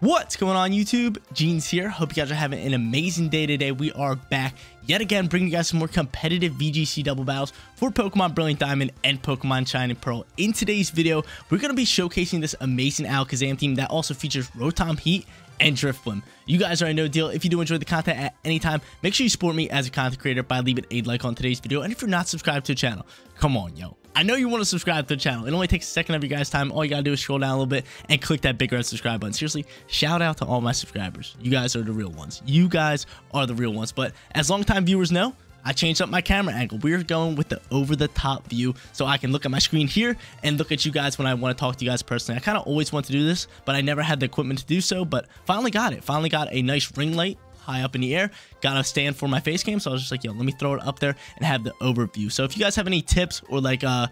What's going on YouTube? Jeans here. Hope you guys are having an amazing day today. We are back yet again bringing you guys some more competitive VGC double battles for Pokemon Brilliant Diamond and Pokemon Shining Pearl. In today's video, we're going to be showcasing this amazing Alakazam team that also features Rotom Heat and Drifblim. You guys are a no deal. If you do enjoy the content at any time, make sure you support me as a content creator by leaving a like on today's video. And if you're not subscribed to the channel, come on, yo. I know you want to subscribe to the channel. It only takes a second of your guys' time. All you gotta do is scroll down a little bit and click that big red subscribe button. Seriously, shout out to all my subscribers. You guys are the real ones. You guys are the real ones. But as long-time viewers know, I changed up my camera angle. We're going with the over-the-top view so I can look at my screen here and look at you guys when I want to talk to you guys personally. I kind of always want to do this, but I never had the equipment to do so, but finally got it. Finally got a nice ring light high up in the air. Got a stand for my face cam, so I was just like, yo, let me throw it up there and have the overview. So if you guys have any tips or like uh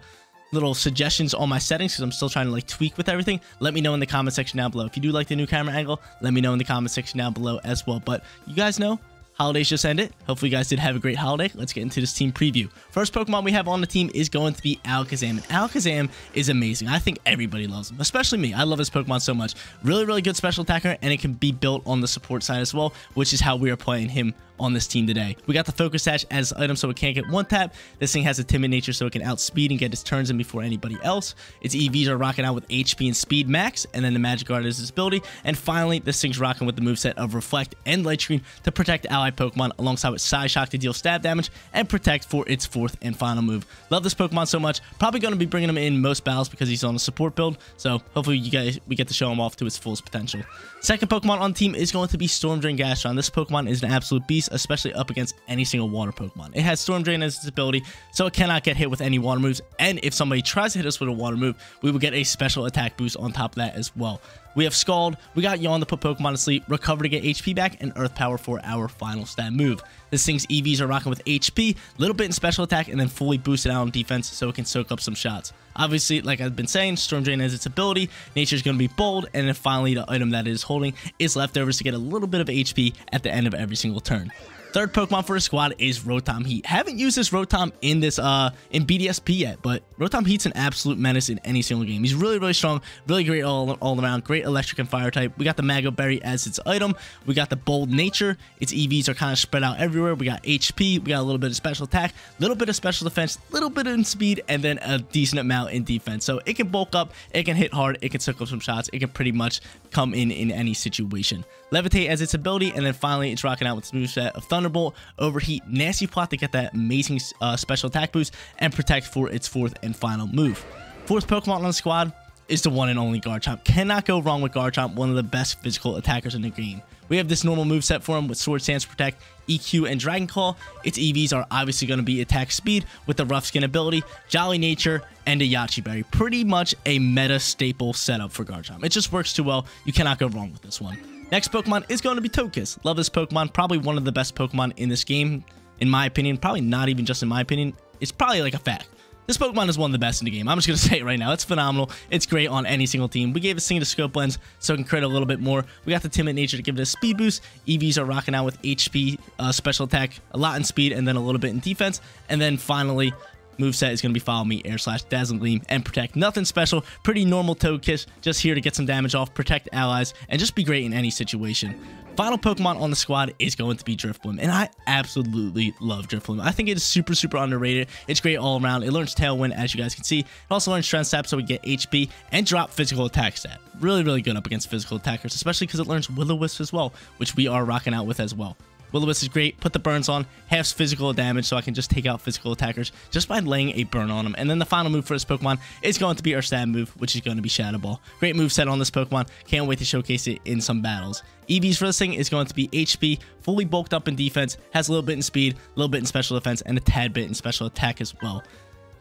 little suggestions on my settings because I'm still trying to like tweak with everything, let me know in the comment section down below. If you do like the new camera angle, let me know in the comment section down below as well. But you guys know, holidays just ended. Hopefully you guys did have a great holiday. Let's get into this team preview. First Pokemon we have on the team is going to be Alakazam. And Alakazam is amazing. I think everybody loves him, especially me. I love this Pokemon so much. Really, really good special attacker, and it can be built on the support side as well, which is how we are playing him on this team today. We got the Focus Sash as item so it can't get one tap. This thing has a timid nature so it can outspeed and get its turns in before anybody else. Its EVs are rocking out with HP and speed max, and then the Magic Guard is its ability. And finally, this thing's rocking with the moveset of Reflect and Light Screen to protect ally Pokemon alongside with Psyshock to deal stab damage and protect for its fourth and final move. Love this Pokemon so much. Probably going to be bringing him in most battles because he's on a support build. So hopefully you guys we get to show him off to his fullest potential. Second Pokemon on team is going to be Storm Drain Gastron. This Pokemon is an absolute beast, especially up against any single water Pokemon. It has Storm Drain as its ability, so it cannot get hit with any water moves. And if somebody tries to hit us with a water move, we will get a special attack boost on top of that as well. We have Scald, we got Yawn to put Pokemon to sleep, Recover to get HP back, and Earth Power for our final stat move. This thing's EVs are rocking with HP, little bit in special attack, and then fully boosted out on defense so it can soak up some shots. Obviously, like I've been saying, Storm Drain has its ability, Nature's going to be bold, and then finally the item that it is holding is leftovers to get a little bit of HP at the end of every single turn. Third Pokemon for the squad is Rotom Heat. Haven't used this Rotom in this uh in BDSP yet, but Rotom Heat's an absolute menace in any single game. He's really, really strong, really great all, all around, great electric and fire type. We got the Mago Berry as its item. We got the bold nature. Its EVs are kind of spread out everywhere. We got HP, we got a little bit of special attack, a little bit of special defense, a little bit in speed, and then a decent amount in defense. So it can bulk up, it can hit hard, it can soak up some shots, it can pretty much come in in any situation. Levitate as its ability, and then finally it's rocking out with its moveset of Thunderbolt, Overheat, Nasty Plot to get that amazing uh, special attack boost, and Protect for its fourth and final move. Fourth Pokemon on the squad is the one and only Garchomp. Cannot go wrong with Garchomp, one of the best physical attackers in the game. We have this normal move set for him with Swords Dance Protect, EQ, and Dragon Claw. Its EVs are obviously going to be attack speed with the Rough Skin ability, Jolly Nature, and a Yache Berry. Pretty much a meta staple setup for Garchomp. It just works too well. You cannot go wrong with this one. Next Pokemon is going to be Togekiss. Love this Pokemon. Probably one of the best Pokemon in this game, in my opinion. Probably not even just in my opinion. It's probably like a fact. This Pokemon is one of the best in the game. I'm just going to say it right now. It's phenomenal. It's great on any single team. We gave it Sing to Scope Lens so it can create a little bit more. We got the Timid Nature to give it a speed boost. EVs are rocking out with HP, uh, special attack, a lot in speed, and then a little bit in defense. And then finally, moveset is going to be Follow Me, Air Slash, Dazzling Gleam, and Protect. Nothing special, pretty normal Togekiss, just here to get some damage off, protect allies, and just be great in any situation. Final Pokemon on the squad is going to be Drifblim, and I absolutely love Drifblim. I think it is super, super underrated. It's great all around. It learns Tailwind, as you guys can see. It also learns Strength Sap, so we get HP and drop physical attack stat. Really, really good up against physical attackers, especially because it learns Will-O-Wisp as well, which we are rocking out with as well. Will-O-Wisp is great. Put the burns on. Halves physical damage so I can just take out physical attackers just by laying a burn on them. And then the final move for this Pokemon is going to be our stab move, which is going to be Shadow Ball. Great move set on this Pokemon. Can't wait to showcase it in some battles. EVs for this thing is going to be HP, fully bulked up in defense, has a little bit in speed, a little bit in special defense, and a tad bit in special attack as well.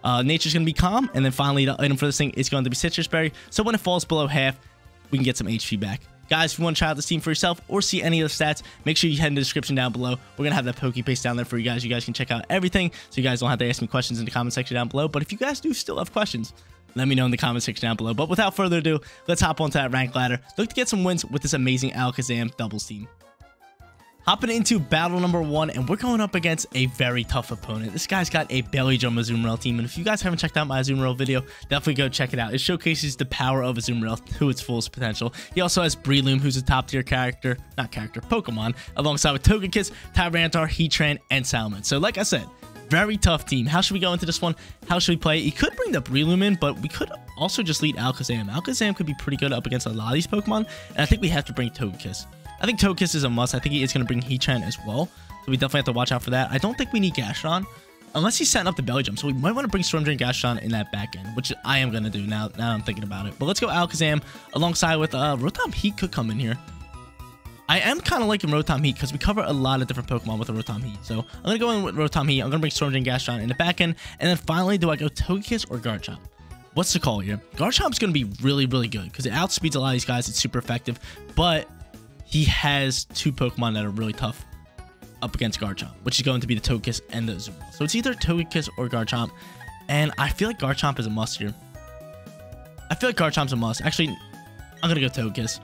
Uh, nature's going to be calm, and then finally the item for this thing is going to be Sitrus Berry. So when it falls below half, we can get some HP back. Guys, if you want to try out this team for yourself or see any of the stats, make sure you head in the description down below. We're going to have that Poke Paste down there for you guys. You guys can check out everything, so you guys don't have to ask me questions in the comment section down below. But if you guys do still have questions, let me know in the comment section down below. But without further ado, let's hop onto that rank ladder. Look to get some wins with this amazing Alakazam doubles team. Hopping into battle number one, and we're going up against a very tough opponent. This guy's got a belly drum Azumarill team, and if you guys haven't checked out my Azumarill video, definitely go check it out. It showcases the power of Azumarill to its fullest potential. He also has Breloom, who's a top tier character, not character, Pokemon, alongside with Togekiss, Tyranitar, Heatran, and Salamence. So like I said, very tough team. How should we go into this one? How should we play? He could bring the Breloom in, but we could also just lead Alakazam. Alakazam could be pretty good up against a lot of these Pokemon, and I think we have to bring Togekiss. I think Togekiss is a must. I think he is going to bring Heatran as well. So we definitely have to watch out for that. I don't think we need Gastron. Unless he's setting up the belly drum. So we might want to bring Storm Drain Gastron in that back end. Which I am going to do now, now I'm thinking about it. But let's go Alakazam alongside with uh, Rotom Heat could come in here. I am kind of liking Rotom Heat because we cover a lot of different Pokemon with the Rotom Heat. So I'm going to go in with Rotom Heat. I'm going to bring Storm Drain Gastron in the back end. And then finally, do I go Togekiss or Garchomp? What's the call here? Garchomp's going to be really, really good because it outspeeds a lot of these guys. It's super effective. But he has two Pokemon that are really tough up against Garchomp, which is going to be the Togekiss and the Azumarill. So it's either Togekiss or Garchomp, and I feel like Garchomp is a must here. I feel like Garchomp's a must. Actually, I'm going to go Togekiss.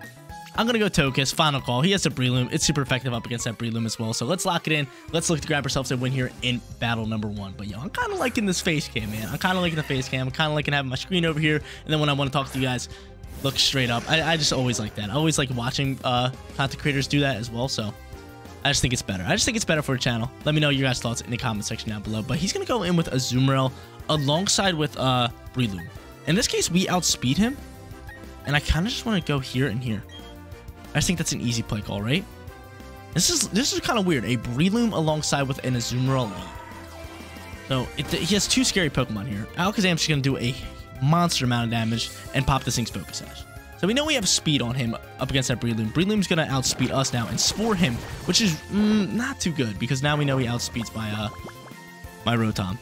I'm going to go Togekiss. Final call. He has a Breloom. It's super effective up against that Breloom as well. So let's lock it in. Let's look to grab ourselves a win here in battle number one. But yo, I'm kind of liking this face cam, man. I'm kind of liking the face cam. I'm kind of liking having my screen over here. And then when I want to talk to you guys, look straight up. I, I just always like that. I always like watching uh, content creators do that as well. So I just think it's better. I just think it's better for the channel. Let me know your guys' thoughts in the comment section down below. But he's going to go in with Azumarill alongside with uh, Breloom. In this case, we outspeed him. And I kind of just want to go here and here. I just think that's an easy play call, right? This is this is kind of weird. A Breloom alongside with an Azumarill So it, he has two scary Pokemon here. Alakazam's just going to do a monster amount of damage and pop this thing's Focus Sash. So we know we have speed on him up against that Breloom. Breloom's going to outspeed us now and Spore him, which is mm, not too good because now we know he outspeeds my, uh, my Rotom.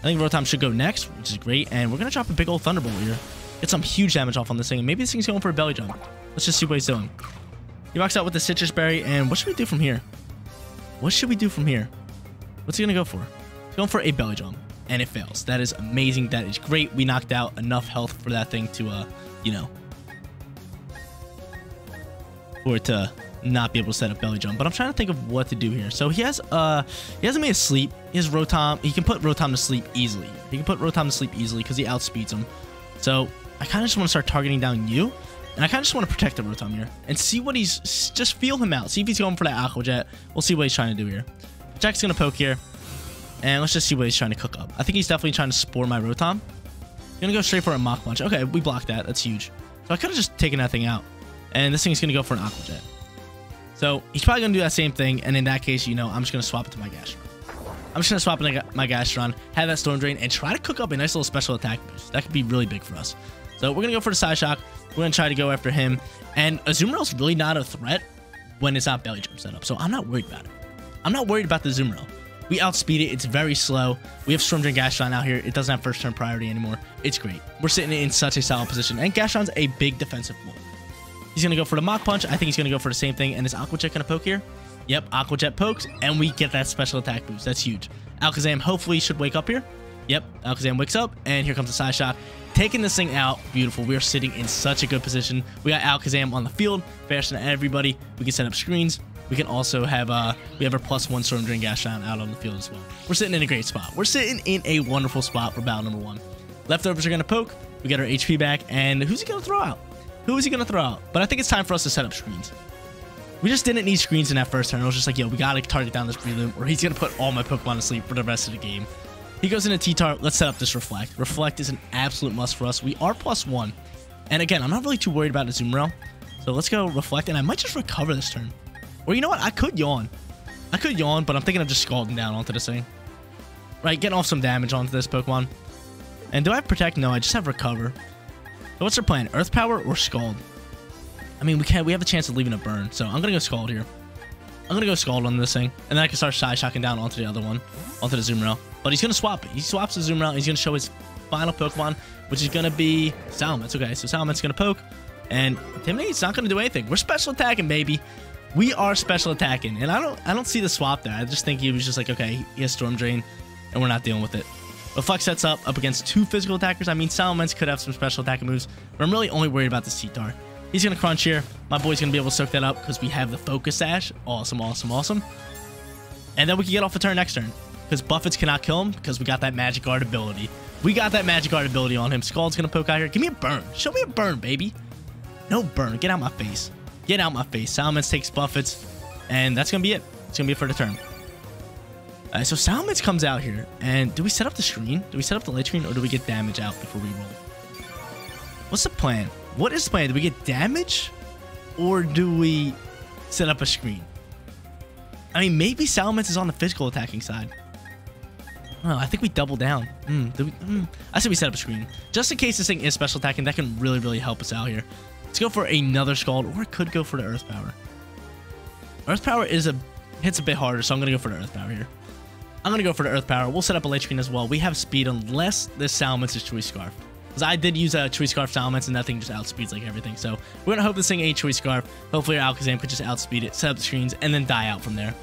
I think Rotom should go next, which is great. And we're going to drop a big old Thunderbolt here. Get some huge damage off on this thing. Maybe this thing's going for a belly drum. Let's just see what he's doing. He rocks out with the Sitrus Berry. And what should we do from here? What should we do from here? What's he going to go for? He's going for a belly drum and it fails. That is amazing. That is great. We knocked out enough health for that thing to, uh, you know, for it to not be able to set up belly drum. But I'm trying to think of what to do here. So he has, uh, he hasn't made a sleep. He has Rotom. He can put Rotom to sleep easily. He can put Rotom to sleep easily because he outspeeds him. So I kind of just want to start targeting down you. And I kind of just want to protect the Rotom here and see what he's, just feel him out. See if he's going for that Aqua Jet. We'll see what he's trying to do here. Jack's going to poke here. And let's just see what he's trying to cook up. I think he's definitely trying to spore my Rotom. Gonna go straight for a Mach Punch. Okay, we blocked that. That's huge. So I could have just taken that thing out. And this thing's gonna go for an Aqua Jet. So he's probably gonna do that same thing. And in that case, you know, I'm just gonna swap it to my Gastron. I'm just gonna swap it my Gastron, have that Storm Drain, and try to cook up a nice little special attack boost. That could be really big for us. So we're gonna go for the Psyshock. We're gonna try to go after him. And Azumarill's really not a threat when it's not belly drum setup. So I'm not worried about it. I'm not worried about the Azumarill. We outspeed it. It's very slow. We have Storm Drain Gastron out here. It doesn't have first turn priority anymore. It's great. We're sitting in such a solid position. And Gastron's a big defensive move. He's going to go for the Mach Punch. I think he's going to go for the same thing. And is Aqua Jet going to poke here? Yep, Aqua Jet pokes. And we get that special attack boost. That's huge. Alakazam hopefully should wake up here. Yep, Alakazam wakes up. And here comes the Psyshock. Taking this thing out. Beautiful. We are sitting in such a good position. We got Alakazam on the field. Faster than everybody. We can set up screens. We can also have uh we have our plus one Storm Drain Gastron out on the field as well. We're sitting in a great spot. We're sitting in a wonderful spot for battle number one. Leftovers are gonna poke. We get our HP back, and who's he gonna throw out? Who is he gonna throw out? But I think it's time for us to set up screens. We just didn't need screens in that first turn. It was just like, yo, we gotta target down this Breloom, or he's gonna put all my Pokemon to sleep for the rest of the game. He goes into T-Tar. Let's set up this Reflect. Reflect is an absolute must for us. We are plus one. And again, I'm not really too worried about Azumarill. So let's go Reflect, and I might just recover this turn. Or you know what? I could yawn. I could yawn, but I'm thinking of just scalding down onto this thing. Right, getting off some damage onto this Pokemon. And do I have Protect? No, I just have Recover. So what's our plan? Earth Power or Scald? I mean, we can't. we have a chance of leaving a burn, so I'm gonna go Scald here. I'm gonna go Scald on this thing, and then I can start Psyshocking down onto the other one, onto the Azumarill. But he's gonna swap it. He swaps the Azumarill, and he's gonna show his final Pokemon, which is gonna be Salamence. Okay, so Salamence's gonna poke, and Intimidate's not gonna do anything. We're special attacking, baby we are special attacking, and I don't I don't see the swap there. I just think he was just like, okay, he has Storm Drain, and we're not dealing with it. But Flex sets up up against two physical attackers. I mean, Salamence could have some special attacking moves, but I'm really only worried about the T-Tar. He's going to crunch here. My boy's going to be able to soak that up because we have the focus sash. Awesome, awesome, awesome. And then we can get off a turn next turn because Buffets cannot kill him because we got that magic guard ability. We got that magic guard ability on him. Scald's going to poke out here. Give me a burn. Show me a burn, baby. No burn. Get out of my face. Get out my face. Salamence takes Buffets. And that's going to be it. It's going to be it for the turn. Alright, so Salamence comes out here. And do we set up the screen? Do we set up the light screen or do we get damage out before we roll? What's the plan? What is the plan? Do we get damage? Or do we set up a screen? I mean, maybe Salamence is on the physical attacking side. Oh, I think we double down. Mm, we, mm. I say we set up a screen. Just in case this thing is special attacking, that can really, really help us out here. Let's go for another Scald, or it could go for the Earth Power. Earth Power is a hits a bit harder, so I'm going to go for the Earth Power here. I'm going to go for the Earth Power. We'll set up a screen as well. We have speed unless this Salamence is Choice Scarf. Because I did use a Choice Scarf Salamence, and that thing just outspeeds like everything. So we're going to hope this thing ain't Choice Scarf. Hopefully our Alakazam could just outspeed it, set up the screens, and then die out from there.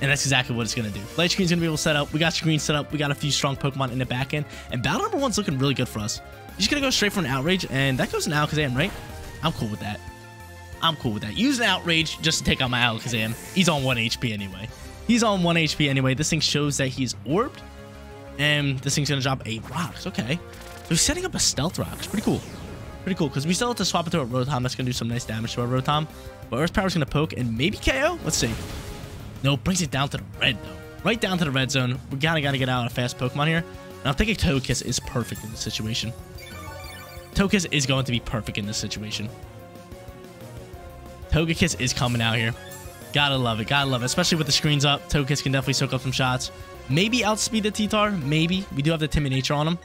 And that's exactly what it's going to do. Light screen's going to be able to set up. We got screen set up. We got a few strong Pokemon in the back end. And battle number one's looking really good for us. He's going to go straight for an Outrage. And that goes an Alakazam, right? I'm cool with that. I'm cool with that. Use an Outrage just to take out my Alakazam. He's on 1 HP anyway. He's on 1 HP anyway. This thing shows that he's orbed. And this thing's going to drop 8 rocks. Okay. So he's setting up a Stealth Rock. It's pretty cool. Pretty cool. Because we still have to swap it to a Rotom. That's going to do some nice damage to our Rotom. But Earth Power's going to poke and maybe KO? Let's see. No, brings it down to the red, though. Right down to the red zone. We gotta, gotta get out a fast Pokemon here. And I'm thinking Togekiss is perfect in this situation. Togekiss is going to be perfect in this situation. Togekiss is coming out here. Gotta love it. Gotta love it. Especially with the screens up. Togekiss can definitely soak up some shots. Maybe outspeed the T-Tar. Maybe. We do have the Timid on him.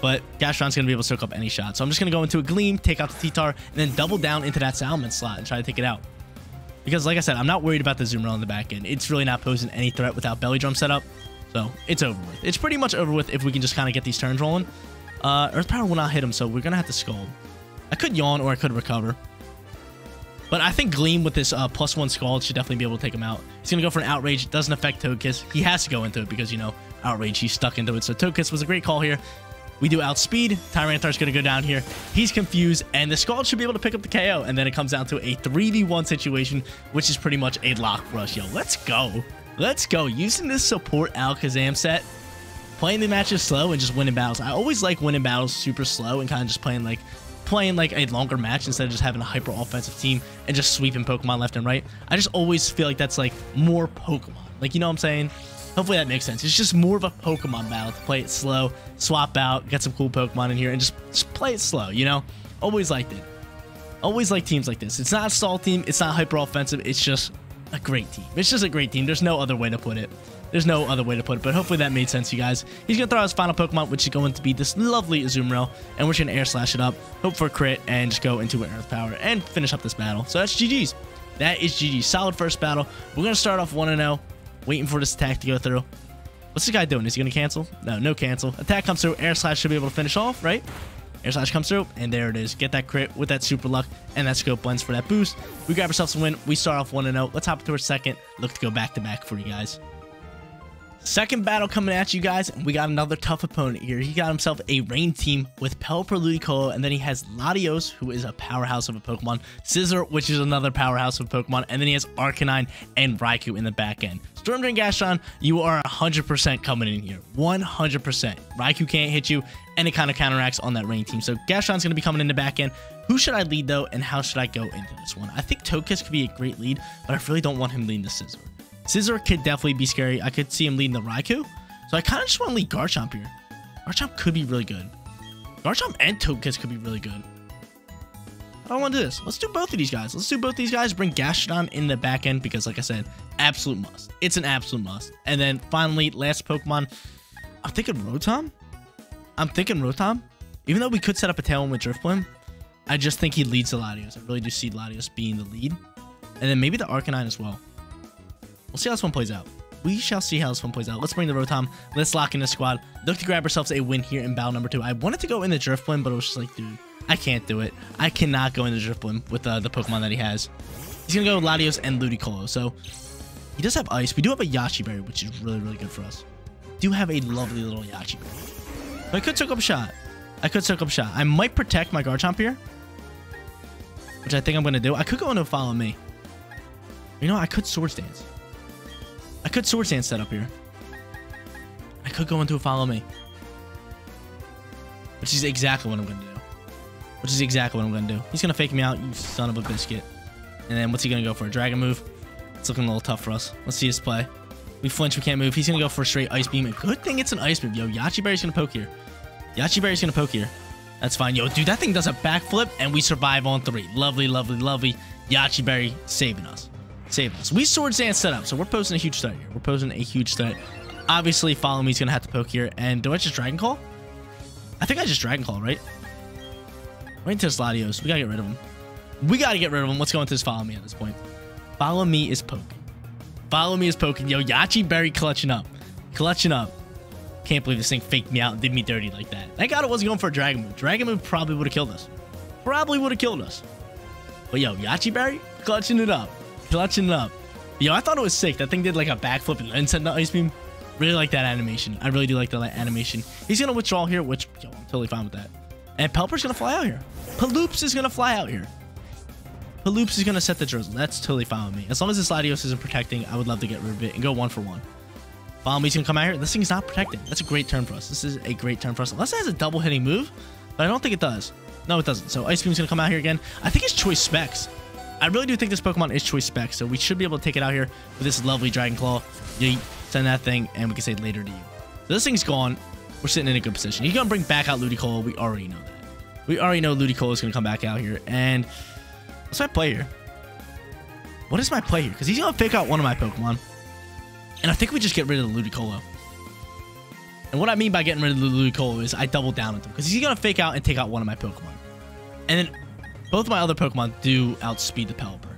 But Gastron's going to be able to soak up any shot. So I'm just going to go into a Gleam, take out the T-Tar, and then double down into that Salamence slot and try to take it out. Because like I said, I'm not worried about the Azumarill on the back end. It's really not posing any threat without Belly Drum set up. So it's over with. It's pretty much over with if we can just kind of get these turns rolling. Uh, Earth Power will not hit him, so we're going to have to Scald. I could Yawn or I could Recover. But I think Gleam with this uh, plus one Scald should definitely be able to take him out. He's going to go for an Outrage. It doesn't affect Togekiss. He has to go into it because, you know, Outrage, he's stuck into it. So Togekiss was a great call here. We do outspeed. Tyranitar's going to go down here. He's confused, and the Scald should be able to pick up the KO. And then it comes down to a 3v1 situation, which is pretty much a lock us. Yo, let's go. Let's go. Using this support Alakazam set, playing the matches slow and just winning battles. I always like winning battles super slow and kind of just playing like playing like a longer match instead of just having a hyper offensive team and just sweeping Pokemon left and right. I just always feel like that's like more Pokemon. Like, you know what I'm saying? Hopefully that makes sense. It's just more of a Pokemon battle to play it slow, swap out, get some cool Pokemon in here, and just, just play it slow, you know? Always liked it. Always like teams like this. It's not a stall team. It's not hyper offensive. It's just a great team. It's just a great team. There's no other way to put it. There's no other way to put it, but hopefully that made sense, you guys. He's going to throw out his final Pokemon, which is going to be this lovely Azumarill, and we're just going to Air Slash it up, hope for a crit, and just go into an Earth Power and finish up this battle. So that's GG's. That is GG. Solid first battle. We're going to start off 1-0 waiting for this attack to go through. What's this guy doing? Is he going to cancel? No, no cancel. Attack comes through. Air Slash should be able to finish off, right? Air Slash comes through, and there it is. Get that crit with that Super Luck, and that Scope Lens for that boost. We grab ourselves a win. We start off 1-0. Let's hop to our second. Look to go back-to-back -back for you guys. Second battle coming at you guys. And we got another tough opponent here. He got himself a rain team with Pelipper Ludicolo, and then he has Latios, who is a powerhouse of a Pokemon, Scizor, which is another powerhouse of a Pokemon, and then he has Arcanine and Raikou in the back end. Storm Drain Gastron, you are 100% coming in here. 100%. Raikou can't hit you, and it kind of counteracts on that rain team. So Gastron's going to be coming in the back end. Who should I lead, though, and how should I go into this one? I think Togekiss could be a great lead, but I really don't want him leading the Scizor. Scizor could definitely be scary. I could see him leading the Raikou. So I kind of just want to lead Garchomp here. Garchomp could be really good. Garchomp and Togekiss could be really good. I don't want to do this. Let's do both of these guys. Let's do both these guys. Bring Gastrodon in the back end because, like I said, absolute must. It's an absolute must. And then finally, last Pokemon. I'm thinking Rotom. I'm thinking Rotom. Even though we could set up a Tailwind with Drifblim, I just think he leads the Latios. I really do see Latios being the lead. And then maybe the Arcanine as well. We'll see how this one plays out. We shall see how this one plays out. Let's bring the Rotom. Let's lock in the squad. Look to grab ourselves a win here in battle number two. I wanted to go in the Drifblim, but it was just like, dude, I can't do it. I cannot go in the Drifblim with uh, the Pokemon that he has. He's going to go Latios and Ludicolo. So he does have Ice. We do have a Yache Berry, which is really, really good for us. do have a lovely little Yache Berry. But I could soak up shot. I could soak up shot. I might protect my Garchomp here. which I think I'm going to do. I could go into follow me. You know, I could Swords Dance. I could Swords Dance set up here. I could go into a follow me. Which is exactly what I'm going to do. Which is exactly what I'm going to do. He's going to fake me out, you son of a biscuit. And then what's he going to go for? A dragon move? It's looking a little tough for us. Let's see his play. We flinch, we can't move. He's going to go for a straight ice beam. Good thing it's an ice move. Yo, Yache Berry's going to poke here. Yache Berry's going to poke here. That's fine. Yo, dude, that thing does a backflip, and we survive on three. Lovely, lovely, lovely. Yache Berry saving us. Saving us. We Swords Dance set up, so we're posing a huge threat here. We're posing a huge threat. Obviously, Follow Me's going to have to poke here. And do I just Dragon Claw? I think I just Dragon Claw, right? Right into this Latios. We got to get rid of him. We got to get rid of him. Let's go into this Follow Me at this point. Follow Me is poking. Follow Me is poking. Yo, Yache Berry clutching up. Clutching up. Can't believe this thing faked me out and did me dirty like that. Thank God it wasn't going for a Dragon Move. Dragon Move probably would have killed us. Probably would have killed us. But yo, Yache Berry clutching it up. Clutching up. Yo, I thought it was sick. That thing did like a backflip and then sent the Ice Beam. Really like that animation. I really do like that animation. He's to withdraw here, which, yo, I'm totally fine with that. And Pelipper's to fly out here. Paloops is to fly out here. Paloops is to set the drizzle. That's totally fine with me. As long as this Latios isn't protecting, I would love to get rid of it and go one for one. Going to come out here. This thing's not protecting. That's a great turn for us. This is a great turn for us. Unless it has a double hitting move, but I don't think it does. No, it doesn't. So Ice Beam's going to come out here again. I think it's Choice Specs. I really do think this Pokemon is Choice spec, so we should be able to take it out here with this lovely Dragon Claw. Yeet, send that thing, and we can say later to you. So this thing's gone. We're sitting in a good position. He's going to bring back out Ludicolo. We already know that. We already know Ludicolo is going to come back out here. And what's my play here? What is my play here? Because he's going to fake out one of my Pokemon. And I think we just get rid of the Ludicolo. And what I mean by getting rid of the Ludicolo is I double down on him. Because he's going to fake out and take out one of my Pokemon. And then both of my other Pokemon do outspeed the Pelipper.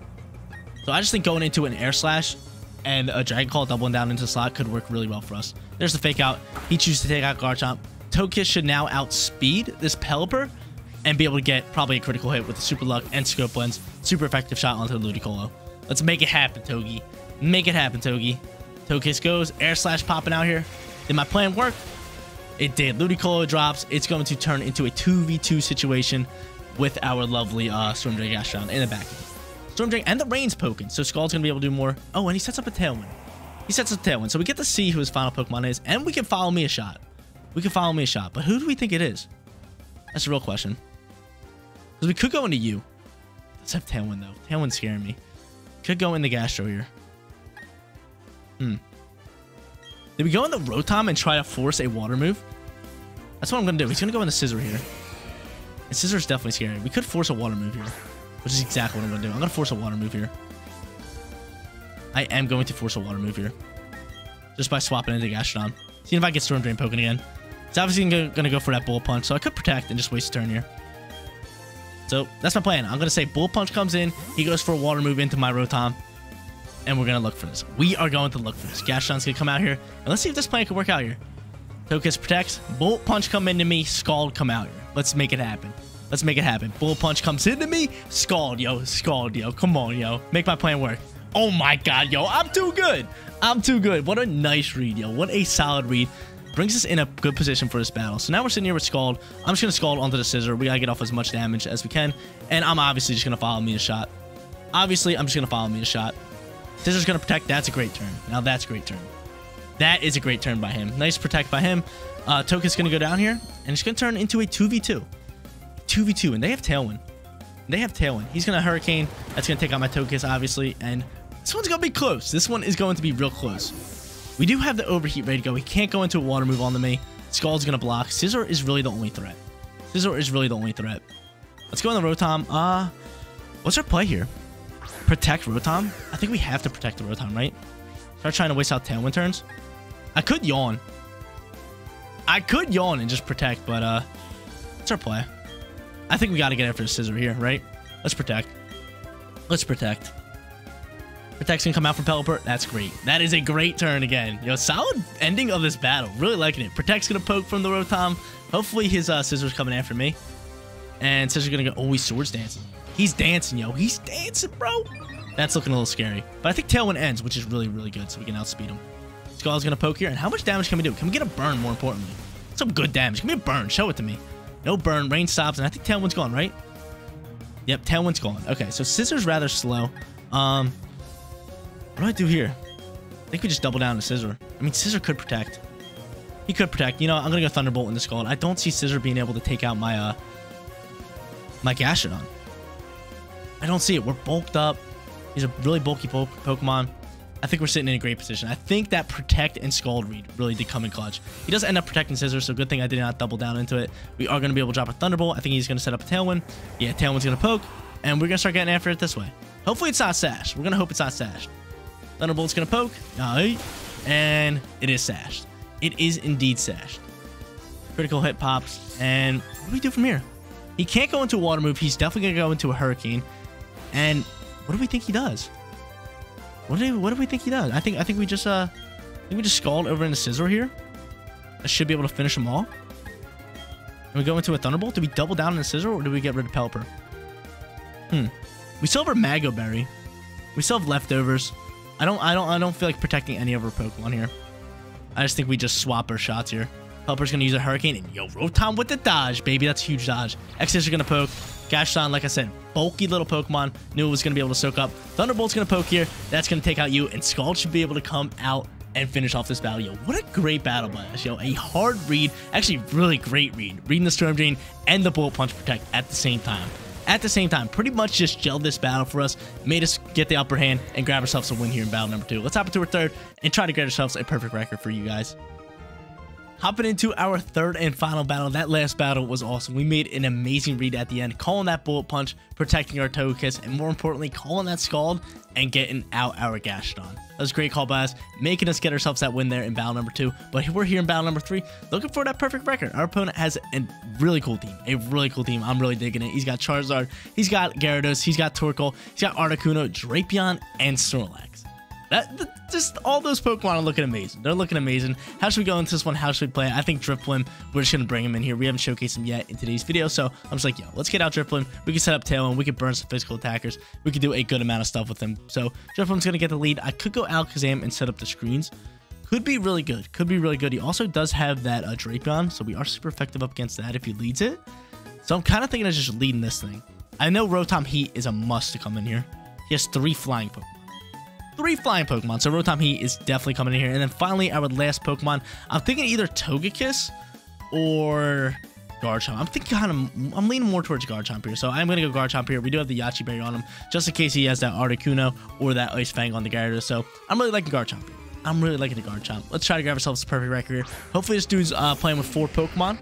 So I just think going into an Air Slash and a Dragon Claw doubling down into slot could work really well for us. There's the fake out. He chooses to take out Garchomp. Togekiss should now outspeed this Pelipper and be able to get probably a critical hit with the Super Luck and Scope Lens. Super effective shot onto Ludicolo. Let's make it happen, Togi. Make it happen, Togi. Togekiss goes. Air Slash popping out here. Did my plan work? It did. Ludicolo drops. It's going to turn into a 2v2 situation with our lovely uh, Storm Drain Astron in the back. Storm Drake and the Rain's poking, so Scald's going to be able to do more. Oh, and he sets up a Tailwind. He sets up a Tailwind, so we get to see who his final Pokemon is, and we can follow me a shot. We can follow me a shot, but who do we think it is? That's a real question. Because we could go into you. Let's have Tailwind, though. Tailwind's scaring me. Could go into Gastro here. Hmm. Did we go in the Rotom and try to force a water move? That's what I'm going to do. He's going to go in the Scizor here. And Scizor is definitely scary. We could force a water move here, which is exactly what I'm going to do. I'm going to force a water move here. I am going to force a water move here. Just by swapping into Gastrodon. Seeing if I get Storm Drain poking again. It's obviously going to go for that Bullet Punch, so I could protect and just waste a turn here. So that's my plan. I'm going to say Bullet Punch comes in. He goes for a water move into my Rotom. And we're going to look for this. We are going to look for this. Gastrodon's going to come out here. And let's see if this plan can work out here. Togekiss protects. Bullet Punch come into me. Scald come out here. Let's make it happen. Let's make it happen. Bullet Punch comes into me. Scald, yo. Scald, yo. Come on, yo. Make my plan work. Oh my god, yo. I'm too good. I'm too good. What a nice read, yo. What a solid read. Brings us in a good position for this battle. So now we're sitting here with Scald. I'm just going to Scald onto the Scizor. We got to get off as much damage as we can. And I'm obviously just going to follow me a shot. Obviously, I'm just going to follow me a shot. Scizor's going to protect. That's a great turn. Now that's a great turn. That is a great turn by him. Nice protect by him. Uh, Toka's going to go down here, and it's going to turn into a 2v2. 2v2, and they have Tailwind. They have Tailwind. He's going to Hurricane. That's going to take out my Togekiss, obviously, and this one's going to be close. This one is going to be real close. We do have the Overheat ready to go. He can't go into a Water move onto me. Scald's going to block. Scizor is really the only threat. Scizor is really the only threat. Let's go in the Rotom. Uh, what's our play here? Protect Rotom? I think we have to protect the Rotom, right? Start trying to waste out Tailwind turns. I could yawn. I could yawn and just protect, but uh, what's our play? I think we got to get after the Scizor here, right? Let's protect. Let's protect. Protect's gonna come out from Pelipper. That's great. That is a great turn again. Yo, solid ending of this battle. Really liking it. Protect's gonna poke from the Rotom. Hopefully his uh, Scizor's coming after me. And Scizor's gonna go. Oh, he's Swords dancing. He's dancing, yo. He's dancing, bro. That's looking a little scary. But I think Tailwind ends, which is really, really good, so we can outspeed him. Skull's gonna poke here. And how much damage can we do? Can we get a burn, more importantly? Some good damage. Give me a burn. Show it to me. No burn. Rain stops, and I think Tailwind's gone, right? Yep, Tailwind's gone. Okay, so Scizor's rather slow. Um, what do I do here? I think we just double down to Scizor. I mean, Scizor could protect. He could protect. You know, I'm gonna go Thunderbolt in the Scald. I don't see Scizor being able to take out my uh my Gastrodon. I don't see it. We're bulked up. He's a really bulky po Pokemon. I think we're sitting in a great position. I think that Protect and Scald read really did come in clutch. He does end up protecting Scizor, so good thing I did not double down into it. We are going to be able to drop a Thunderbolt. I think he's going to set up a Tailwind. Yeah, Tailwind's going to poke, and we're going to start getting after it this way. Hopefully it's not Sash. We're going to hope it's not Sash. Thunderbolt's going to poke. Right. And it is Sashed. It is indeed Sashed. Critical hit pops, and what do we do from here? He can't go into a water move. He's definitely going to go into a Hurricane. And what do we think he does? What do we, what do we think he does? I think I think we just uh I think we just scald over in into Scizor here. I should be able to finish them all. And we go into a Thunderbolt. Do we double down in the Scizor or do we get rid of Pelipper? Hmm. We still have our Mago Berry. We still have leftovers. I don't I don't I don't feel like protecting any of our Pokemon here. I just think we just swap our shots here. Pelipper's gonna use a Hurricane and yo, Rotom with the dodge, baby. That's huge dodge. X-Scissor gonna poke. Gashon, like I said, bulky little Pokemon. Knew it was going to be able to soak up. Thunderbolt's going to poke here. That's going to take out you. And Scald should be able to come out and finish off this battle. Yo, what a great battle by us, yo. A hard read. Actually, really great read. Reading the Storm Drain and the Bullet Punch Protect at the same time. At the same time, pretty much just gelled this battle for us, made us get the upper hand, and grab ourselves a win here in battle number two. Let's hop into our third and try to get ourselves a perfect record for you guys. Hopping into our third and final battle. That last battle was awesome. We made an amazing read at the end, calling that bullet punch, protecting our Togekiss, and more importantly, calling that Scald and getting out our Gastrodon. That was a great call by us, making us get ourselves that win there in battle number two. But we're here in battle number three, looking for that perfect record. Our opponent has a really cool team, a really cool team. I'm really digging it. He's got Charizard, he's got Gyarados, he's got Torkoal, he's got Articuno, Drapion, and Snorlax. That, that, just all those Pokemon are looking amazing. They're looking amazing. How should we go into this one? How should we play I think Drifblim, we're just to bring him in here. We haven't showcased him yet in today's video. So I'm just like, yo, let's get out Drifblim. We can set up Tail and we can burn some physical attackers. We can do a good amount of stuff with him. So Drifblim's going to get the lead. I could go Alakazam and set up the screens. Could be really good. Could be really good. He also does have that uh, Drapion. So we are super effective up against that if he leads it. So I'm kind of thinking of just leading this thing. I know Rotom Heat is a must to come in here. He has three flying Pokemon three flying Pokemon. So Rotom Heat is definitely coming in here. And then finally, our last Pokemon. I'm thinking either Togekiss or Garchomp. I'm thinking kind of, I'm leaning more towards Garchomp here. So I'm going to go Garchomp here. We do have the Yache Berry on him, just in case he has that Articuno or that Ice Fang on the Gyarados. So I'm really liking Garchomp here. I'm really liking the Garchomp. Let's try to grab ourselves a perfect record here. Hopefully this dude's uh, playing with four Pokemon.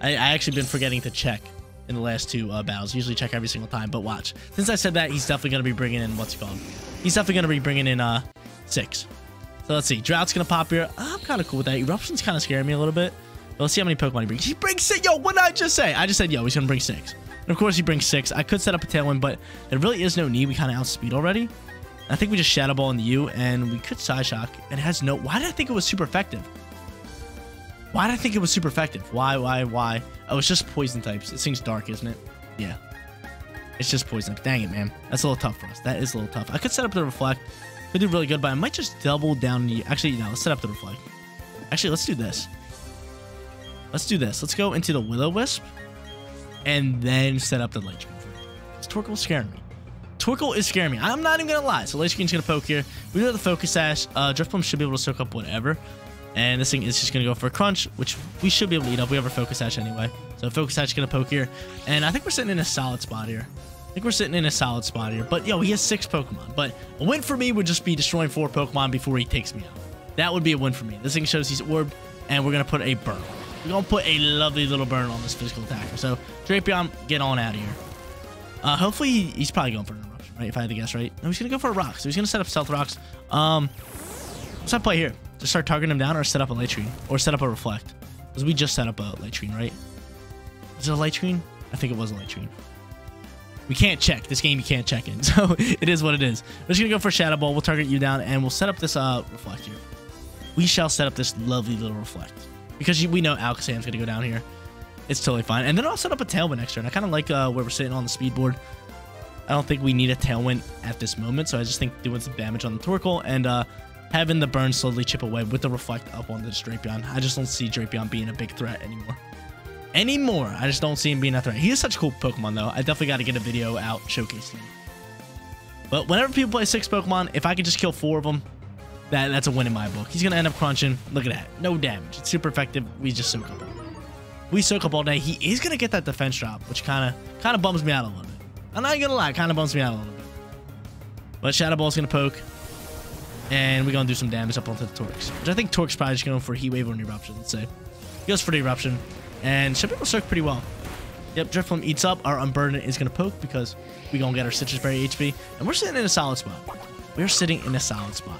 I, I actually been forgetting to check in the last two uh, battles. Usually check every single time, but watch. Since I said that, he's definitely going to be bringing in, what's it called? He's definitely going to be bringing in uh, six. So let's see. Drought's going to pop here. I'm kind of cool with that. Eruption's kind of scaring me a little bit. But let's see how many Pokemon he brings. He brings six. Yo, what did I just say? I just said, yo, he's going to bring six. And of course, he brings six. I could set up a Tailwind, but there really is no need. We kind of outspeed already. I think we just Shadow Ball in the U, and we could Psyshock. And it has no... Why did I think it was super effective? Why did I think it was super effective? Why, why, why? Oh, it's just poison types. It seems dark, isn't it? Yeah. It's just poison. Dang it, man. That's a little tough for us. That is a little tough. I could set up the reflect. Could do really good, but I might just double down. The, actually, no, let's set up the reflect. Actually, let's do this. Let's do this. Let's go into the Will-O-Wisp and then set up the Light Screen. This Torkoal scaring me. Torkoal is scaring me. I'm not even going to lie. So Light Screen's going to poke here. We do the Focus Sash. Uh, Drift Drifblim should be able to soak up whatever. And this thing is just going to go for a crunch, which we should be able to eat up. We have our Focus Sash anyway. So Focus Sash is going to poke here. And I think we're sitting in a solid spot here. I think we're sitting in a solid spot here. But, yo, he has six Pokemon. But a win for me would just be destroying four Pokemon before he takes me out. That would be a win for me. This thing shows he's Orb, and we're going to put a burn. We're going to put a lovely little burn on this physical attacker. So, Drapion, get on out of here. Uh, hopefully, he's probably going for an eruption, right? If I had to guess right. No, he's going to go for a rock. So, he's going to set up Stealth Rocks. Um, what's that play here? Just start targeting him down or set up a Light Screen? Or set up a Reflect? Because we just set up a Light Screen, right? Is it a Light Screen? I think it was a Light Screen. We can't check. This game you can't check in. So it is what it is. We're just going to go for Shadow Ball. We'll target you down and we'll set up this uh, Reflect here. We shall set up this lovely little Reflect. Because we know Alakazam's going to go down here. It's totally fine. And then I'll set up a Tailwind next turn. I kind of like uh, where we're sitting on the speed board. I don't think we need a Tailwind at this moment. So I just think doing some damage on the Torkoal and uh, having the burn slowly chip away with the Reflect up on this Drapion. I just don't see Drapion being a big threat anymore. anymore. I just don't see him being a threat. He is such a cool Pokemon, though. I definitely got to get a video out showcasing him. But whenever people play six Pokemon, if I could just kill four of them, that, that's a win in my book. He's going to end up crunching. Look at that. No damage. It's super effective. We just soak up all day. We soak up all day. He is going to get that defense drop, which kind of kind of bums me out a little bit. I'm not going to lie. kind of bums me out a little bit. But Shadow Ball's going to poke. And we're going to do some damage up onto the Torx. Which I think Torx probably just going for Heat Wave or an Eruption, let's say. He goes for the Eruption. And should be able to soak pretty well. Yep, Drifloon eats up. Our Unburden is going to poke because we're going to get our Sitrus Berry HP. And we're sitting in a solid spot. We're sitting in a solid spot.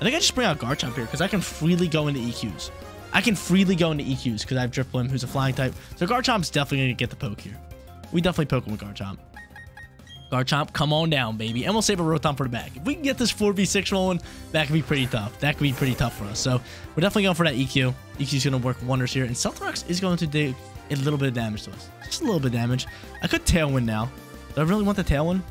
I think I just bring out Garchomp here because I can freely go into EQs. I can freely go into EQs because I have Drifblim, who's a flying type. So Garchomp's definitely going to get the poke here. We definitely poke him with Garchomp. Garchomp, come on down, baby. And we'll save a Rotom for the back. If we can get this 4v6 rolling, that could be pretty tough. That could be pretty tough for us. So we're definitely going for that EQ. EQ's going to work wonders here. And Stealth is going to do a little bit of damage to us. Just a little bit of damage. I could Tailwind now. Do I really want the Tailwind?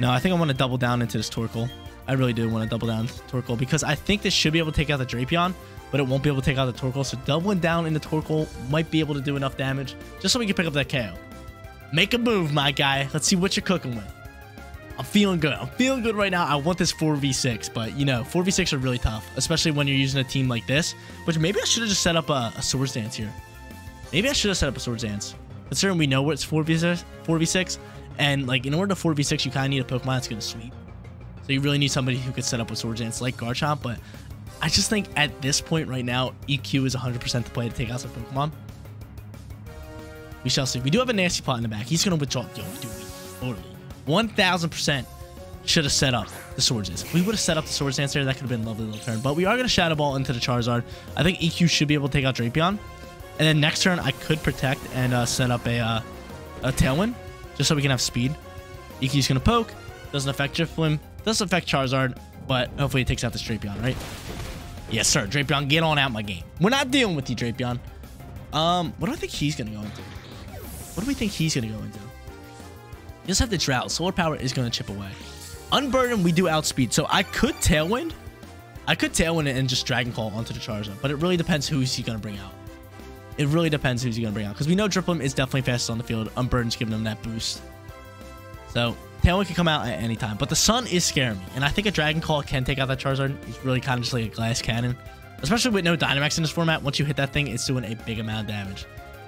No, I think I want to double down into this Torkoal. I really do want to double down Torkoal because I think this should be able to take out the Drapion, but it won't be able to take out the Torkoal. So doubling down into Torkoal might be able to do enough damage just so we can pick up that KO. Make a move, my guy. Let's see what you're cooking with. I'm feeling good. I'm feeling good right now. I want this 4v6, but you know, 4v6 are really tough, especially when you're using a team like this, which maybe I should have just set up a, a Swords Dance here. Maybe I should have set up a Swords Dance. Considering we know where it's 4v6, 4v6 and like in order to 4v6, you kind of need a Pokemon that's going to sweep. So you really need somebody who could set up a Swords Dance like Garchomp, but I just think at this point right now, EQ is 100% the play to take out some Pokemon. We shall see. We do have a nasty plot in the back. He's going to withdraw. Yo, dude, totally. 1000% should have set up the Swords Dance. We would have set up the Swords Dance there, that could have been a lovely little turn. But we are going to Shadow Ball into the Charizard. I think EQ should be able to take out Drapion. And then next turn, I could protect and uh, set up a, uh, a Tailwind just so we can have speed. EQ's going to poke. Doesn't affect Drifblim. Doesn't affect Charizard. But hopefully it takes out this Drapion, right? Yes, sir. Drapion, get on out my game. We're not dealing with you, Drapion. Um, what do I think he's going to go into? What do we think he's going to go into? You just have the Drought. Solar Power is going to chip away. Unburden, we do outspeed. So I could Tailwind. I could Tailwind and just Dragon Claw onto the Charizard. But it really depends who's he going to bring out. It really depends who's he going to bring out. Because we know Drifblim is definitely fastest on the field. Unburden's giving him that boost. So Tailwind can come out at any time. But the Sun is scaring me. And I think a Dragon Claw can take out that Charizard. It's really kind of just like a glass cannon. Especially with no Dynamax in this format. Once you hit that thing, it's doing a big amount of damage.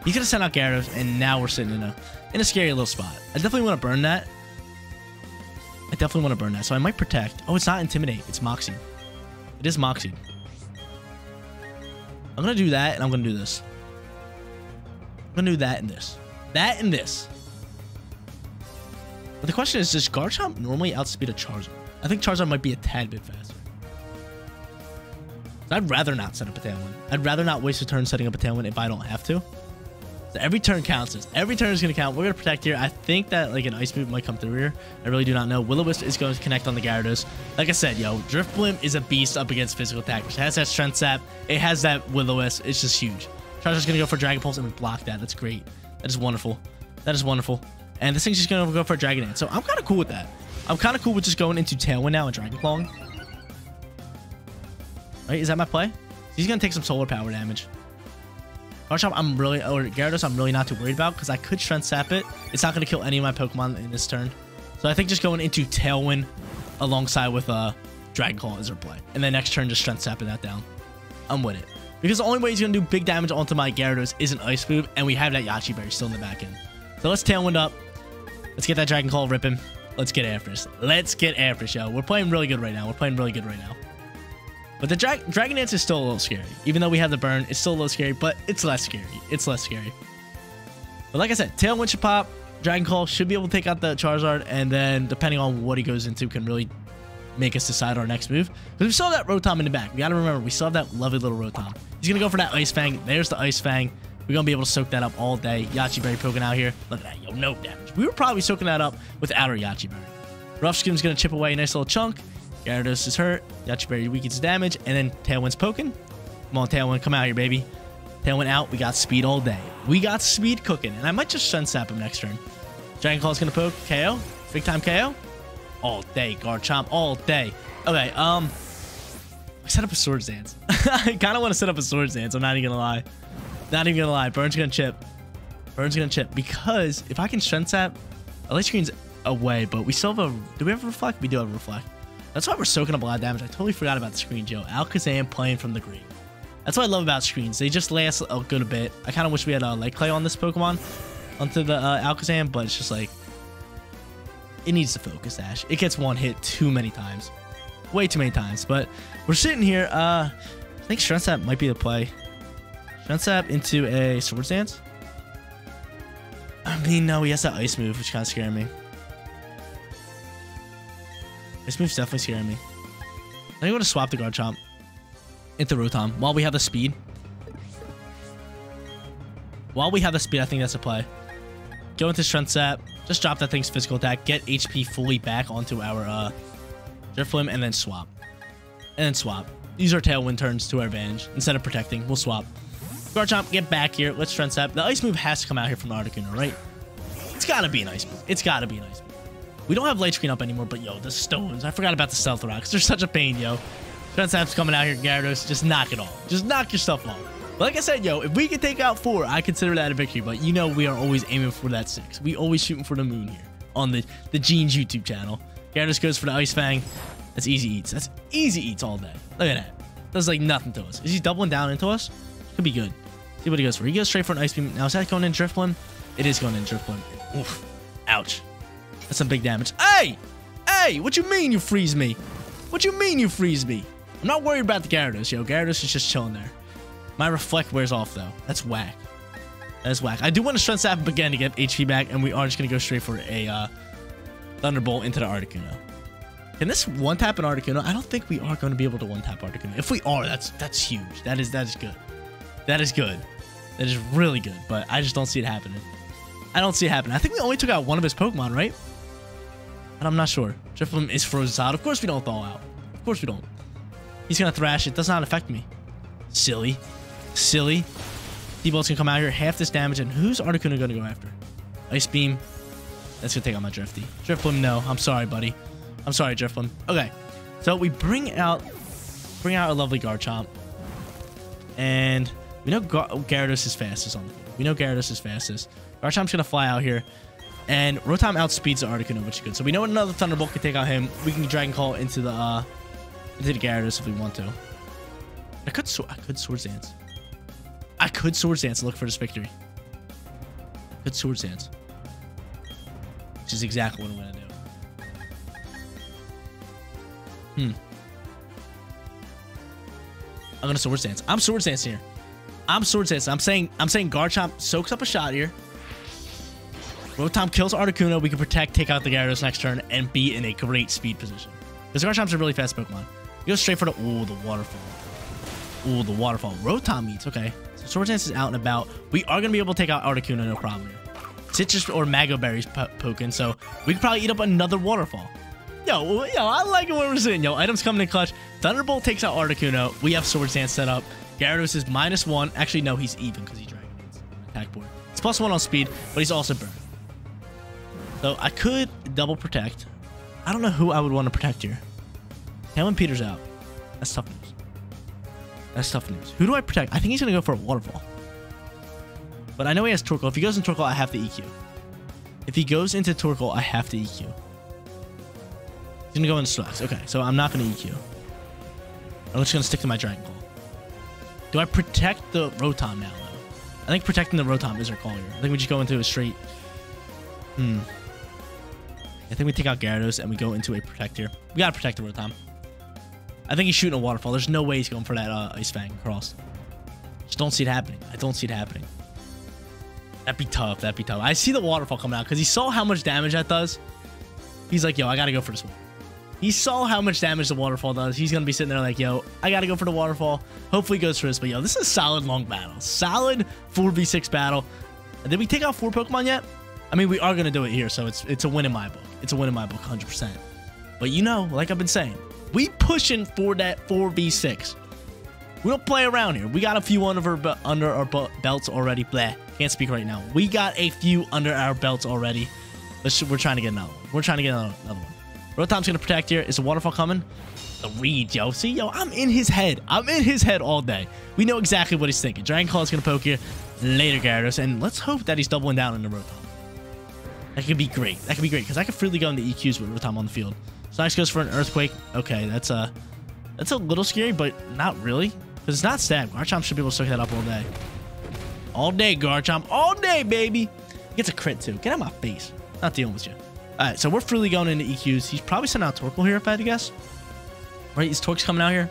He could have sent out Gyarados, and now we're sitting in a in a scary little spot. I definitely want to burn that. I definitely want to burn that, so I might protect. Oh, it's not Intimidate. It's Moxie. It is Moxie. I'm going to do that, and I'm going to do this. I'm going to do that and this. That and this. But the question is, does Garchomp normally outspeed a Charizard? I think Charizard might be a tad bit faster. I'd rather not set up a Tailwind. I'd rather not waste a turn setting up a Tailwind if I don't have to. So every turn counts. This. Every turn is going to count. We're going to protect here. I think that like an ice move might come through here. I really do not know. Will-O-Wisp is going to connect on the Gyarados. Like I said, yo, Drifblim is a beast up against physical attackers. It has that strength sap. It has that Will-O-Wisp. It's just huge. Charizard's going to go for Dragon Pulse and we block that. That's great. That is wonderful. That is wonderful. And this thing's just going to go for a Dragon Dance. So I'm kind of cool with that. I'm kind of cool with just going into Tailwind now and Dragon Claw. Right, is that my play? He's going to take some solar power damage. Garchomp, I'm really, or Gyarados, I'm really not too worried about because I could Strength Sap it. It's not going to kill any of my Pokemon in this turn. So I think just going into Tailwind alongside with uh, Dragon Claw is our play. And then next turn, just Strength Sapping that down. I'm with it. Because the only way he's going to do big damage onto my Gyarados is an Ice Move, and we have that Yache Berry still in the back end. So let's Tailwind up. Let's get that Dragon Claw ripping. Let's get after this. Let's get after this, yo. We're playing really good right now. We're playing really good right now. But the Dra Dragon Dance is still a little scary. Even though we have the burn, it's still a little scary, but it's less scary. It's less scary. But like I said, Tailwind should pop. Dragon Claw should be able to take out the Charizard, and then depending on what he goes into, can really make us decide our next move. Because we still have that Rotom in the back. We gotta remember, we still have that lovely little Rotom. He's gonna go for that Ice Fang. There's the Ice Fang. We're gonna be able to soak that up all day. Yache Berry poking out here. Look at that, yo, no damage. We were probably soaking that up without our Yache Berry. Rough Skin's gonna chip away a nice little chunk. Gyarados is hurt. Yache Berry weakens damage. And then Tailwind's poking. Come on, Tailwind. Come out here, baby. Tailwind out. We got speed all day. We got speed cooking. And I might just Sun Sap him next turn. Dragon Claw's going to poke. KO. Big time KO. All day. Garchomp. All day. Okay, um... I set up a Swords Dance. I kind of want to set up a Swords Dance. I'm not even going to lie. Not even gonna lie. Burns gonna chip. Burns gonna chip. Because if I can strength sap, screen's away, but we still have a... Do we have a reflect? We do have a reflect. That's why we're soaking up a lot of damage. I totally forgot about the screen, Joe. Alakazam playing from the green. That's what I love about screens. They just last a good bit. I kind of wish we had a Light Clay on this Pokemon onto the uh, Alakazam, but it's just like... It needs to focus, Ash. It gets one hit too many times. Way too many times. But we're sitting here. Uh, I think Strength Sap might be the play. Strength Sap into a Swords Dance. I mean, no, he has that Ice move, which kind of scared me. This move's definitely scaring me. I think I'm to swap the guard Garchomp into Rotom while we have the speed. While we have the speed, I think that's a play. Go into Strength Sap. Just drop that thing's physical attack. Get HP fully back onto our uh, Drifloon and then swap. And then swap. Use our Tailwind turns to our advantage. Instead of protecting, we'll swap. Garchomp, get back here. Let's Strength Sap. The Ice move has to come out here from Articuno, right? It's got to be an Ice move. It's got to be an Ice move. We don't have light screen up anymore, but yo, the stones. I forgot about the stealth rocks. They're such a pain, yo. Transap's coming out here, Gyarados. Just knock it off. Just knock your stuff off. But like I said, yo, if we can take out four, I consider that a victory. But you know we are always aiming for that six. We always shooting for the moon here on the, the Jeans YouTube channel. Gyarados goes for the Ice Fang. That's easy eats. That's easy eats all day. Look at that. Does like nothing to us. Is he doubling down into us? Could be good. See what he goes for. He goes straight for an Ice Beam. Now, is that going in Drifloon? It is going in Drifloon. Oof. Ouch. That's some big damage. Hey! Hey, what you mean you freeze me? What you mean you freeze me? I'm not worried about the Gyarados, yo. Gyarados is just chilling there. My Reflect wears off, though. That's whack. That is whack. I do want to Strength Sap again to get HP back, and we are just going to go straight for a uh, Thunderbolt into the Articuno. Can this one-tap an Articuno? I don't think we are going to be able to one-tap Articuno. If we are, that's that's huge. That is that is good. That is good. That is really good, but I just don't see it happening. I don't see it happening. I think we only took out one of his Pokemon, right? And I'm not sure. Drifloon is frozen out. Of course we don't thaw out. Of course we don't. He's to thrash it. Does not affect me. Silly. Silly. T-Bolt's to come out here. Half this damage. And who's Articuno to go after? Ice Beam. That's to take out my Drifty. Drifloon, no. I'm sorry, buddy. I'm sorry, Drifloon. Okay. So we bring out bring out a lovely Garchomp. And we know Gar Gyarados is fastest on the field. We know Gyarados is fastest. Garchomp's to fly out here. And Rotom outspeeds the Articuno, which is good. So we know another Thunderbolt can take out him. We can Dragon Claw into the uh, into the Gyarados if we want to. I could I could Swords Dance. I could Swords Dance and look for this victory. I could Swords Dance. Which is exactly what I'm to do. Hmm. I'm to Swords Dance. I'm Swords Dance here. I'm Swords Dance. I'm saying I'm saying Garchomp soaks up a shot here. Rotom kills Articuno, we can protect, take out the Gyarados next turn, and be in a great speed position. Because Garchomp's a really fast Pokemon. He goes straight for the... Ooh, the waterfall. Ooh, the waterfall. Rotom eats. Okay. So Swords Dance is out and about. We are going to be able to take out Articuno, no problem here. Sitrus or Mago Berries poking, so we could probably eat up another waterfall. Yo, yo, I like it when we're sitting. Yo, items coming in clutch. Thunderbolt takes out Articuno. We have Swords Dance set up. Gyarados is minus one. Actually, no, he's even because he Dragon attack board. It's plus one on speed, but he's also burned. So I could double protect. I don't know who I would want to protect here. Helen Peters out. That's tough news. That's tough news. Who do I protect? I think he's going to go for a waterfall. But I know he has Torkoal. If he goes in Torkoal, I have to EQ. If he goes into Torkoal, I have to EQ. He's going to go into Strax. Okay, so I'm not going to EQ. I'm just going to stick to my Dragon Claw. Do I protect the Rotom now, though? I think protecting the Rotom is our call here. I think we just go into a straight... Hmm. I think we take out Gyarados and we go into a Protector. We gotta protect the Rotom. I think he's shooting a Waterfall. There's no way he's going for that uh, Ice Fang across. Just don't see it happening. I don't see it happening. That'd be tough. That'd be tough. I see the Waterfall coming out because he saw how much damage that does. He's like, yo, I gotta go for this one. He saw how much damage the Waterfall does. He's gonna be sitting there like, yo, I gotta go for the Waterfall. Hopefully he goes for this. But yo, this is a solid long battle. Solid 4v6 battle. Did we take out four Pokemon yet? I mean, we are going to do it here, so it's it's a win in my book. It's a win in my book, 100%. But you know, like I've been saying, we pushing for that 4v6. We don't play around here. We got a few under our, under our belts already. Blah. Can't speak right now. We got a few under our belts already. Let's, we're trying to get another one. We're trying to get another, another one. Rotom's going to protect here. Is a waterfall coming? the read, yo. See, yo, I'm in his head. I'm in his head all day. We know exactly what he's thinking. Dragon Claw is going to poke here later, Gyarados, and let's hope that he's doubling down in the Rotom. That could be great. That could be great, because I could freely go into EQs with Rotom on the field. So goes for an Earthquake. Okay, that's a, that's a little scary, but not really, because it's not stab. Garchomp should be able to soak that up all day. All day, Garchomp. All day, baby. Gets a crit, too. Get out of my face. Not dealing with you. All right, so we're freely going into EQs. He's probably sending out Torkoal here, if I had to guess. Right, is Torx coming out here?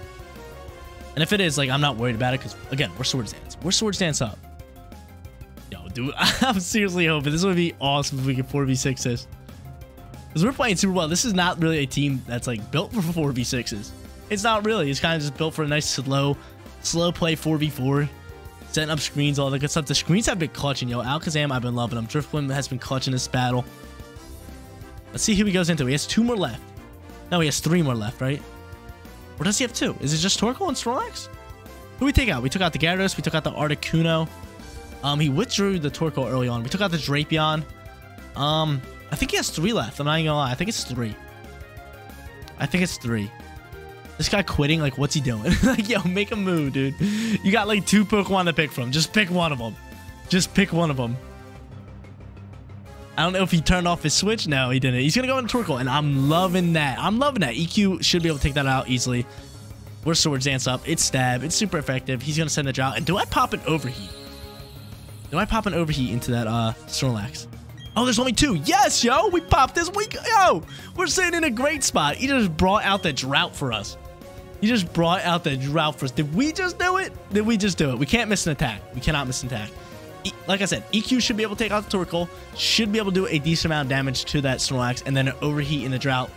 And if it is, like, I'm not worried about it because, again, we're Swords Dance. We're Swords Dance up. Dude, I'm seriously hoping this would be awesome if we could 4v6 this. Because we're playing super well. This is not really a team that's, like, built for 4v6s. It's not really. It's kind of just built for a nice slow, slow play 4v4. Setting up screens, all that good stuff. The screens have been clutching, yo. Alakazam, I've been loving him. Drifblim has been clutching this battle. Let's see who he goes into. He has two more left. No, he has three more left, right? Or does he have two? Is it just Torkoal and Snorlax? Who we take out? We took out the Gyarados. We took out the Articuno. Um, he withdrew the Torkoal early on. We took out the Drapion. Um, I think he has three left. I'm not even gonna lie. I think it's three. I think it's three. This guy quitting, like, what's he doing? like, yo, make a move, dude. You got, like, two Pokemon to pick from. Just pick one of them. Just pick one of them. I don't know if he turned off his switch. No, he didn't. He's going to go into Torkoal, and I'm loving that. I'm loving that. EQ should be able to take that out easily. We're Swords Dance up. It's Stab. It's super effective. He's going to send the drought. And do I pop an Overheat? Do I pop an Overheat into that uh, Snorlax? Oh, there's only two. Yes, yo. We popped this week. Yo, we're sitting in a great spot. He just brought out the drought for us. He just brought out the drought for us. Did we just do it? Did we just do it? We can't miss an attack. We cannot miss an attack like I said, EQ should be able to take out the Torkoal, should be able to do a decent amount of damage to that Snorlax, and then an overheat in the drought.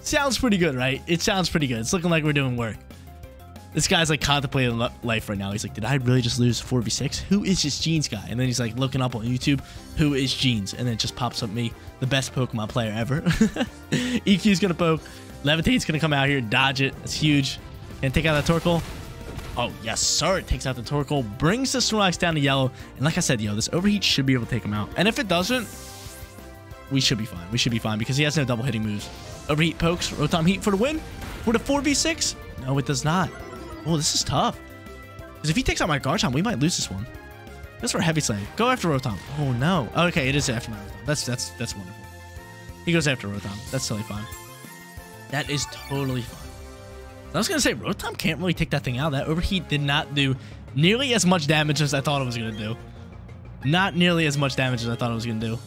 Sounds pretty good, right? It sounds pretty good. It's looking like we're doing work. This guy's like contemplating life right now. He's like, did I really just lose 4v6? Who is this Jeans guy? And then he's like looking up on YouTube, who is Jeans? And then it just pops up me, the best Pokemon player ever. EQ's gonna poke. Levitate's gonna come out here, dodge it. That's huge. And take out that Torkoal. Oh, yes, sir. It takes out the Torkoal, brings the Snorlax down to yellow. And like I said, yo, this Overheat should be able to take him out. And if it doesn't, we should be fine. We should be fine because he has no double hitting moves. Overheat pokes, Rotom Heat for the win. For the 4v6? No, it does not. Oh, this is tough. Because if he takes out my Garchomp, we might lose this one. That's for Heavy Slam. Go after Rotom. Oh, no. Okay, it is after my Rotom. That's, that's, that's wonderful. He goes after Rotom. That's totally fine. That is totally fine. I was going to say, Rotom can't really take that thing out. That overheat did not do nearly as much damage as I thought it was going to do. Not nearly as much damage as I thought it was going to do.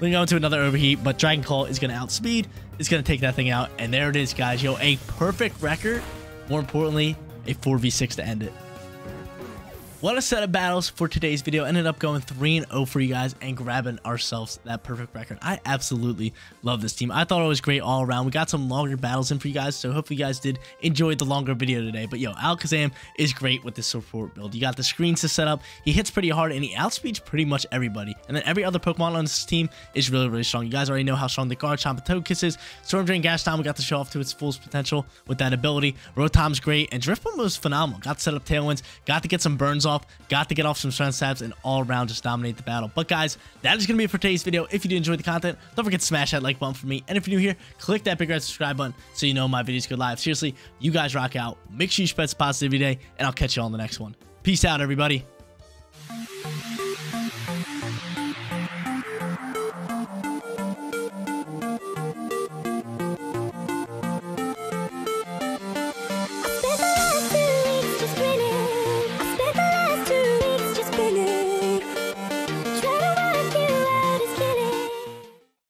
Going to go into another overheat, but Dragon Claw is going to outspeed. It's going to take that thing out. And there it is, guys. Yo, a perfect record. More importantly, a 4v6 to end it. What a set of battles for today's video. Ended up going 3-0 for you guys and grabbing ourselves that perfect record. I absolutely love this team. I thought it was great all around. We got some longer battles in for you guys, so hopefully you guys did enjoy the longer video today. But yo, Alakazam is great with this support build. You got the screens to set up. He hits pretty hard and he outspeeds pretty much everybody. And then every other Pokemon on this team is really, really strong. You guys already know how strong the Garchomp and Togekiss is. Storm Drain Gastrodon, we got to show off to its full potential with that ability. Rotom's great and Drifblim was phenomenal. Got to set up Tailwinds, got to get some burns off, got to get off some Strength Saps, and all around just dominate the battle. But guys, that is going to be it for today's video. If you did enjoy the content, don't forget to smash that like button for me. And if you're new here, click that big red subscribe button so you know my videos go live. Seriously, you guys rock out. Make sure you spread some positivity today, and I'll catch you all in the next one. Peace out, everybody.